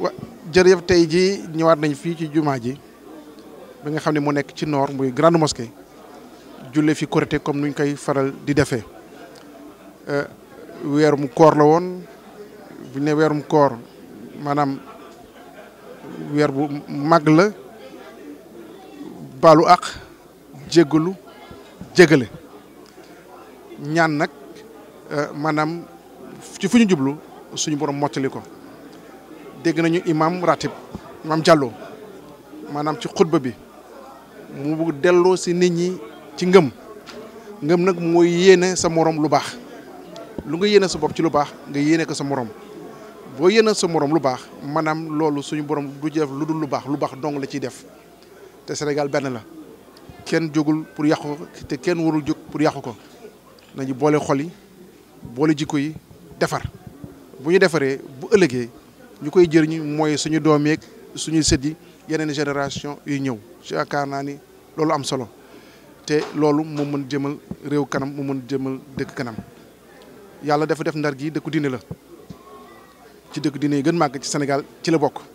wa jërëjëf tey ji ñëwaat nañ fii ci jumaa ji bi nga xam ne moo nekk ci noor muy grande mosquée julle fi korité comme nuñ koy faral di defee euh, weerum koor la woon bu ñu ne weerum koor maanaam weer bu mag la baalu àq jéggalu jégale ñaan nag euh, maanaam ci fu ñu jublu suñu borom mottali ko dégg nañu imam ratib imam Diallo maanaam ci xutba bi mu delloo si nit ñi ci ngëm ngëm nag mooy yéene sa morom lu baax lu nga yéene sa bopp ci lu baax nga yéene ko sa morom boo yéene sa morom lu baax maanaam loolu suñu borom du def lu dul lu baax lu baax dong la ciy def te Sénégal benn la kenn jógul pour yàqu ko te kenn warul jóg pour yàqu ko nañu boole xol yi boole jikko yi defar bu ñu defaree bu ëllëgee ñu koy jëriñ mooy suñu doom yeeg suñu sët yi yeneen génération yu ñëw yaakaar naa ni loolu am solo te loolu moo mën jëmal réew kanam mu mën jëmal dëkk kanam yàlla dafa def ndar gi dëkku diine la ci dëkk diine yi gën màgg ci Sénégal ci la bokk.